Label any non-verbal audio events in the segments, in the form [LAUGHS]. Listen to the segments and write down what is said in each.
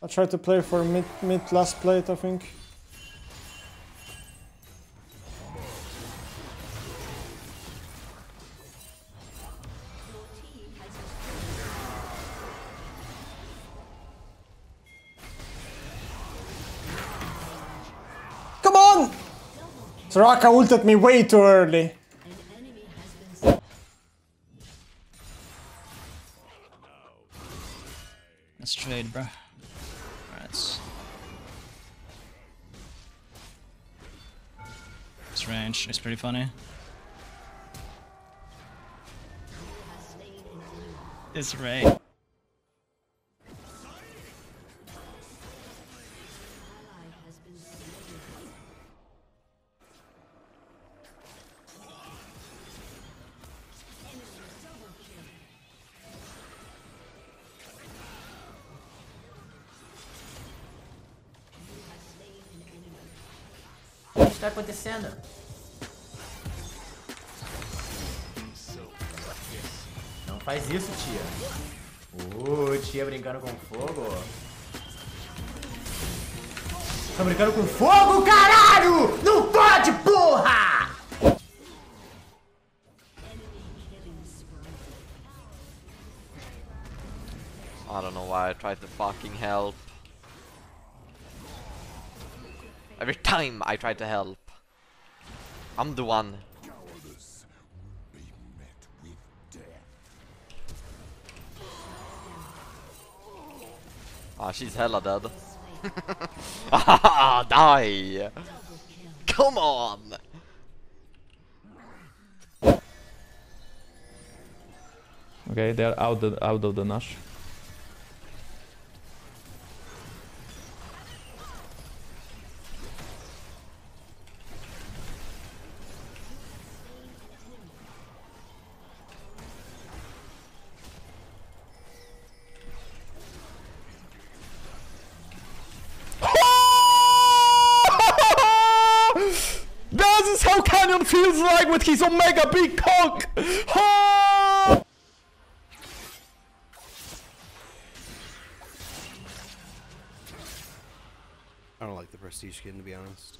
I try to play for mid mid last plate, I think. Come on! Soraka ulted me way too early. Let's trade, bro. Range is pretty funny. This range. O que está acontecendo? Não faz isso, tia. Ô, tia brincando com fogo. Tá brincando com fogo, caralho! Não pode, porra! I don't know why I tried to fucking help. Every time I try to help. I'm the one. Ah, she's hella dead. ah, [LAUGHS] die! Come on! Okay, they're out the, out of the Nash. This is how Canyon feels like with his Omega big cock! Ah! I don't like the prestige skin to be honest.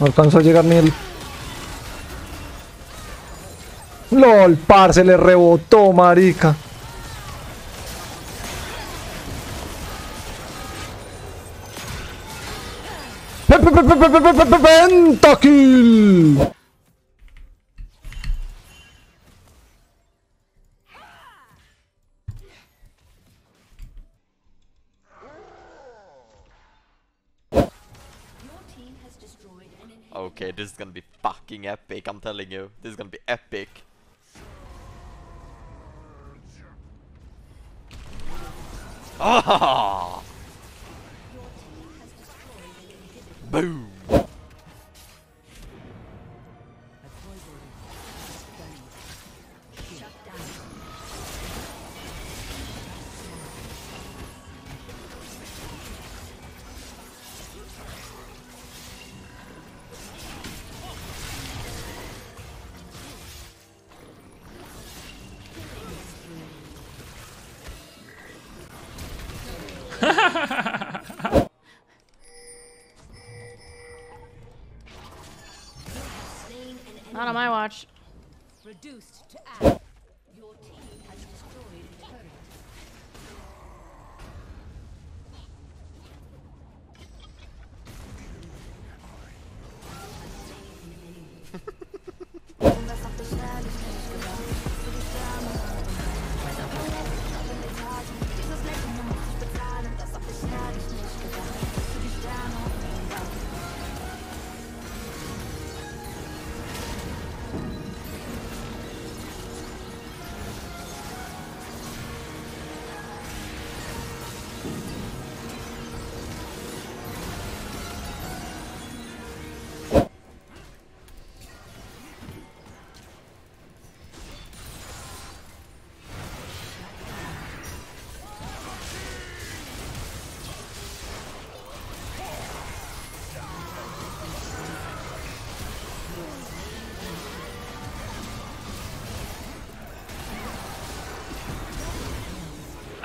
Alcanzó a llegar ni el... LOL, par, se le rebotó, marica. ¡Pentakill! Okay, this is gonna be fucking epic, I'm telling you. This is gonna be epic. Ah! [LAUGHS] Boom! Not on my watch. Reduced to ash.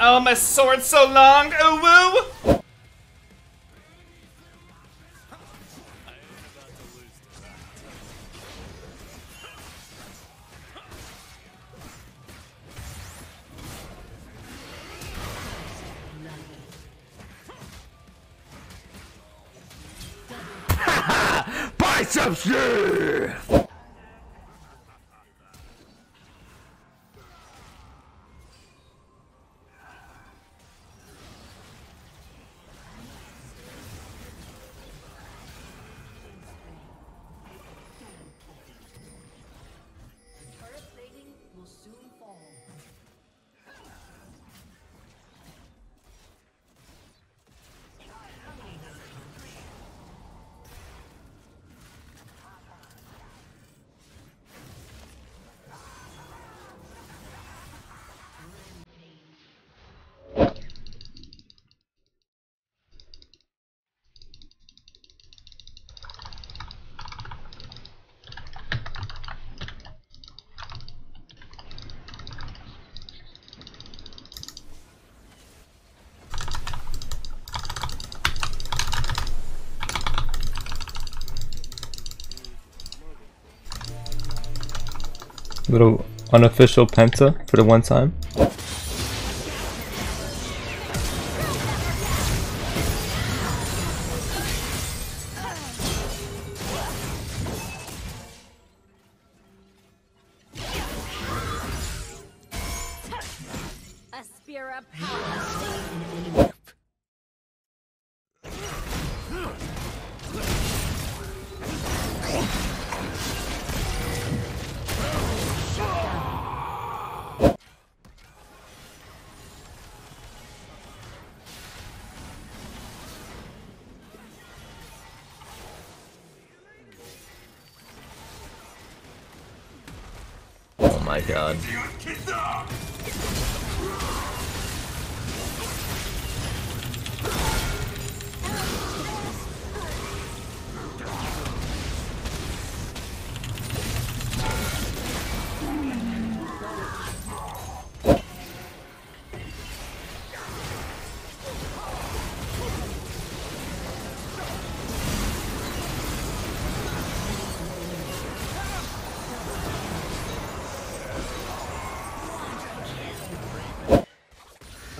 Oh, my sword's so long. Oh, woo. [LAUGHS] Biceps yeah! Little unofficial penta for the one time. Aspira power. My god.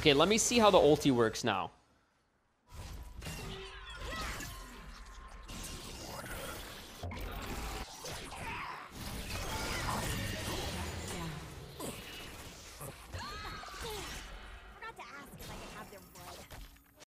Okay, let me see how the ulti works now.